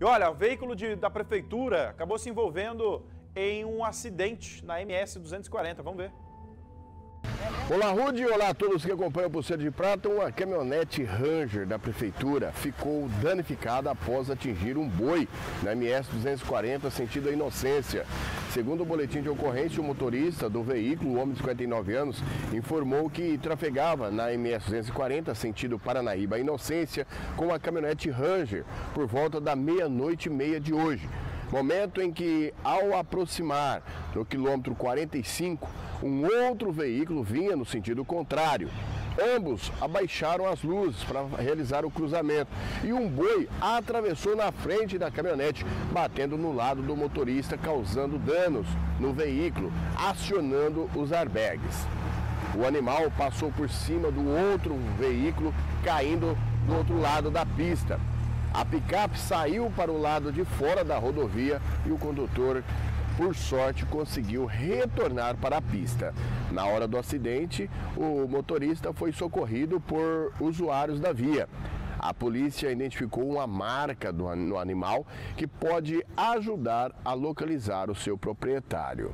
E olha, o veículo de, da prefeitura acabou se envolvendo em um acidente na MS 240. Vamos ver. Olá, Rude. Olá a todos que acompanham o Pulseiro de Prata. Uma caminhonete Ranger da Prefeitura ficou danificada após atingir um boi na MS 240, sentido a Inocência. Segundo o boletim de ocorrência, o motorista do veículo, homem de 59 anos, informou que trafegava na MS 240, sentido Paranaíba Inocência, com a caminhonete Ranger por volta da meia-noite e meia de hoje. Momento em que, ao aproximar do quilômetro 45, um outro veículo vinha no sentido contrário. Ambos abaixaram as luzes para realizar o cruzamento e um boi atravessou na frente da caminhonete, batendo no lado do motorista, causando danos no veículo, acionando os airbags. O animal passou por cima do outro veículo, caindo do outro lado da pista. A picape saiu para o lado de fora da rodovia e o condutor, por sorte, conseguiu retornar para a pista. Na hora do acidente, o motorista foi socorrido por usuários da via. A polícia identificou uma marca no animal que pode ajudar a localizar o seu proprietário.